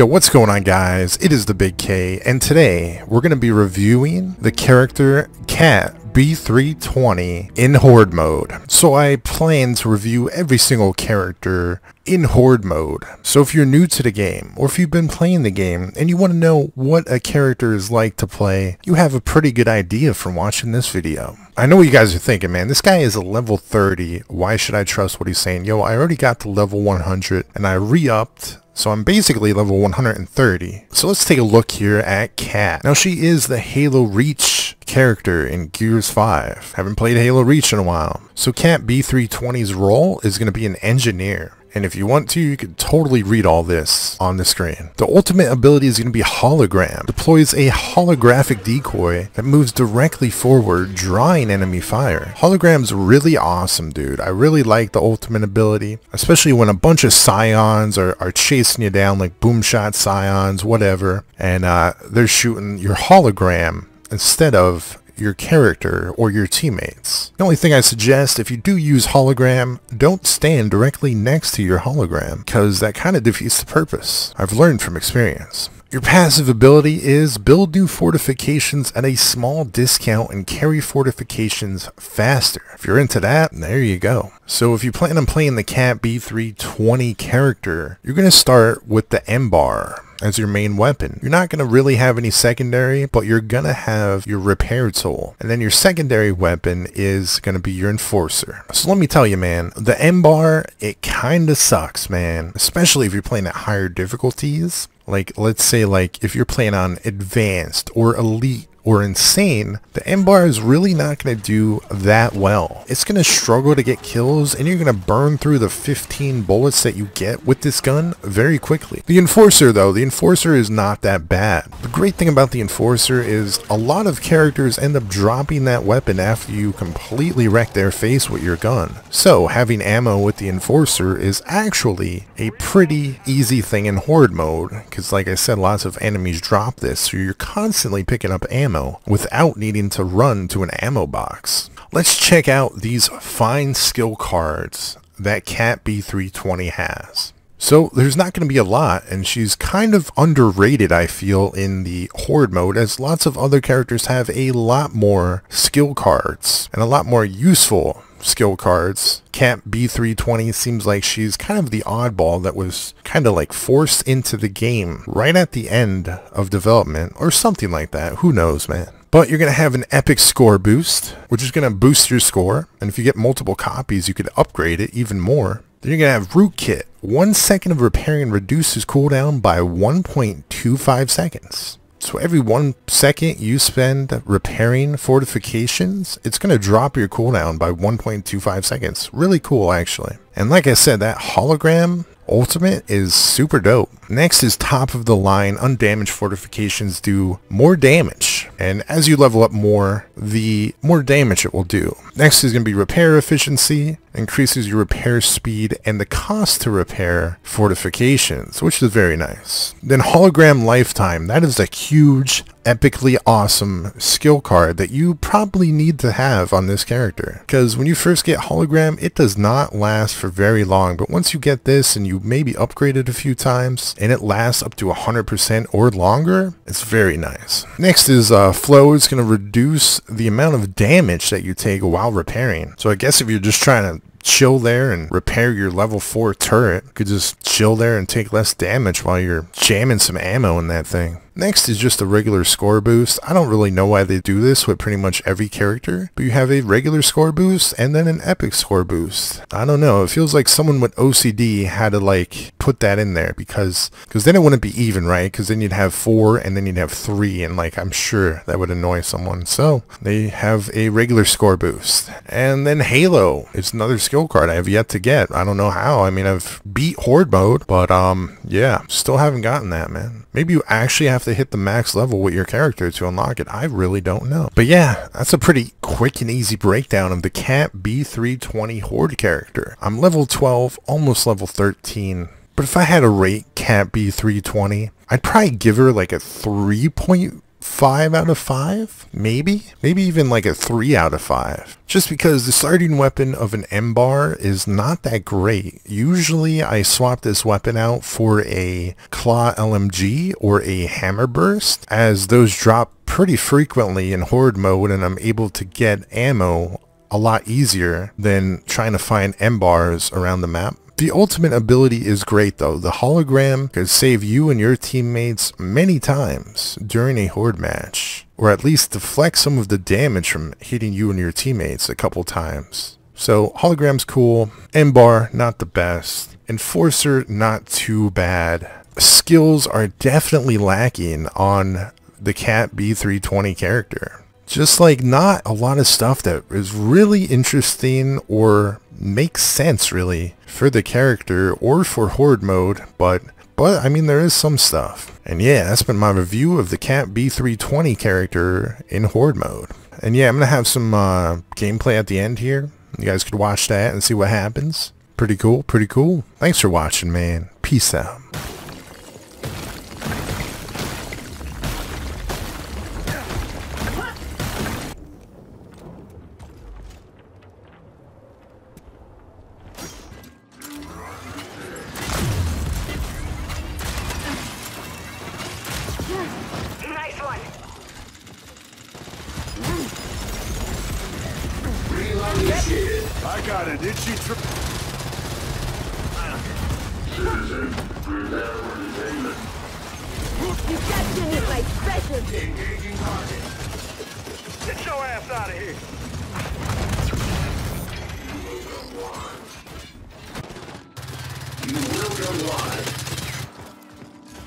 Yo, what's going on guys? It is the Big K, and today we're going to be reviewing the character Kat B320 in Horde mode. So I plan to review every single character in Horde mode. So if you're new to the game, or if you've been playing the game and you want to know what a character is like to play, you have a pretty good idea from watching this video. I know what you guys are thinking, man. This guy is a level 30. Why should I trust what he's saying? Yo, I already got to level 100 and I re-upped so I'm basically level 130. So let's take a look here at Kat. Now she is the Halo Reach character in Gears 5. Haven't played Halo Reach in a while. So Kat B320's role is going to be an engineer. And if you want to, you can totally read all this on the screen. The ultimate ability is going to be hologram. Deploys a holographic decoy that moves directly forward, drawing enemy fire. Hologram's really awesome, dude. I really like the ultimate ability, especially when a bunch of scions are, are chasing you down like boom shot scions, whatever, and uh, they're shooting your hologram instead of your character or your teammates. The only thing I suggest if you do use hologram, don't stand directly next to your hologram because that kind of defeats the purpose. I've learned from experience. Your passive ability is build new fortifications at a small discount and carry fortifications faster. If you're into that, there you go. So if you plan on playing the Kat B320 character, you're going to start with the EMBAR as your main weapon. You're not going to really have any secondary, but you're going to have your repair tool. And then your secondary weapon is going to be your enforcer. So let me tell you, man, the EMBAR, it kind of sucks, man. Especially if you're playing at higher difficulties. Like, let's say, like, if you're playing on advanced or elite or insane, the EMBAR is really not going to do that well. It's going to struggle to get kills and you're going to burn through the 15 bullets that you get with this gun very quickly. The Enforcer though, the Enforcer is not that bad. The great thing about the Enforcer is a lot of characters end up dropping that weapon after you completely wreck their face with your gun. So having ammo with the Enforcer is actually a pretty easy thing in Horde mode because like I said, lots of enemies drop this so you're constantly picking up ammo ammo without needing to run to an ammo box. Let's check out these fine skill cards that Kat B320 has. So there's not going to be a lot, and she's kind of underrated, I feel, in the Horde mode, as lots of other characters have a lot more skill cards and a lot more useful skill cards. Kat B320 seems like she's kind of the oddball that was kind of like forced into the game right at the end of development or something like that. Who knows, man. But you're going to have an epic score boost, which is going to boost your score. And if you get multiple copies, you could upgrade it even more. Then you're going to have Rootkit. One second of repairing reduces cooldown by 1.25 seconds. So every one second you spend repairing fortifications, it's going to drop your cooldown by 1.25 seconds. Really cool, actually. And like I said, that hologram ultimate is super dope. Next is top of the line undamaged fortifications do more damage. And as you level up more, the more damage it will do. Next is going to be repair efficiency, increases your repair speed and the cost to repair fortifications, which is very nice. Then hologram lifetime, that is a huge epically awesome skill card that you probably need to have on this character. Because when you first get hologram, it does not last for very long, but once you get this and you maybe upgrade it a few times, and it lasts up to 100% or longer, it's very nice. Next is uh, flow. It's going to reduce the amount of damage that you take while repairing. So I guess if you're just trying to chill there and repair your level 4 turret, you could just chill there and take less damage while you're jamming some ammo in that thing. Next is just a regular score boost. I don't really know why they do this with pretty much every character, but you have a regular score boost and then an epic score boost. I don't know, it feels like someone with OCD had to like put that in there because because then it wouldn't be even, right? Because then you'd have four and then you'd have three and like I'm sure that would annoy someone. So they have a regular score boost. And then Halo is another skill card I have yet to get. I don't know how. I mean, I've beat Horde mode, but um, yeah, still haven't gotten that, man. Maybe you actually have to hit the max level with your character to unlock it. I really don't know. But yeah, that's a pretty quick and easy breakdown of the Kat B320 Horde character. I'm level 12, almost level 13. But if I had to rate Kat B320, I'd probably give her like a 3.5 5 out of 5, maybe? Maybe even like a 3 out of 5. Just because the starting weapon of an EMBAR is not that great. Usually I swap this weapon out for a Claw LMG or a Hammer Burst, as those drop pretty frequently in Horde mode and I'm able to get ammo a lot easier than trying to find EMBARs around the map. The ultimate ability is great though. The hologram could save you and your teammates many times during a horde match, or at least deflect some of the damage from hitting you and your teammates a couple times. So hologram's cool, EMBAR not the best, Enforcer not too bad. Skills are definitely lacking on the Kat B320 character. Just like not a lot of stuff that is really interesting or makes sense really for the character or for horde mode, but but I mean there is some stuff. And yeah, that's been my review of the Kat B320 character in horde mode. And yeah, I'm gonna have some uh, gameplay at the end here. You guys could watch that and see what happens. Pretty cool, pretty cool. Thanks for watching, man. Peace out. I got an itchy trip. You got to hit my specialty. Get your ass out of here.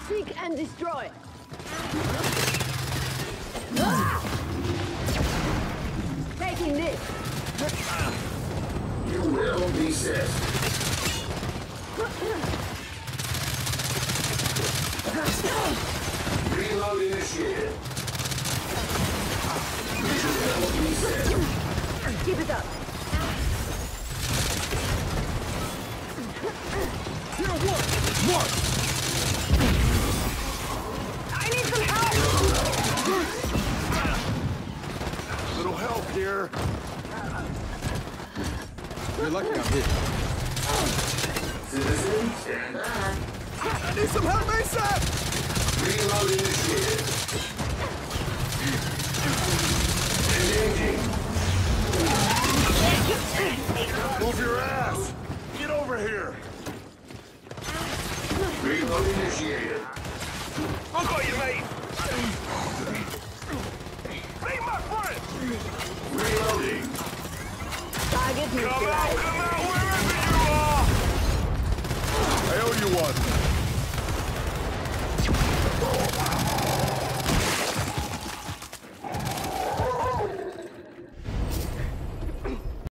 Seek and destroy. Will. Reload initiated. Keep it up. I need some help. Little help here. You're lucky I'm here. Citizen, stand back. I need some help ASAP! Reload initiated. Engaging. Move your ass! Get over here! Reload initiated. I got you, mate! Hey, my friend! Reloading. Target neutralized. one.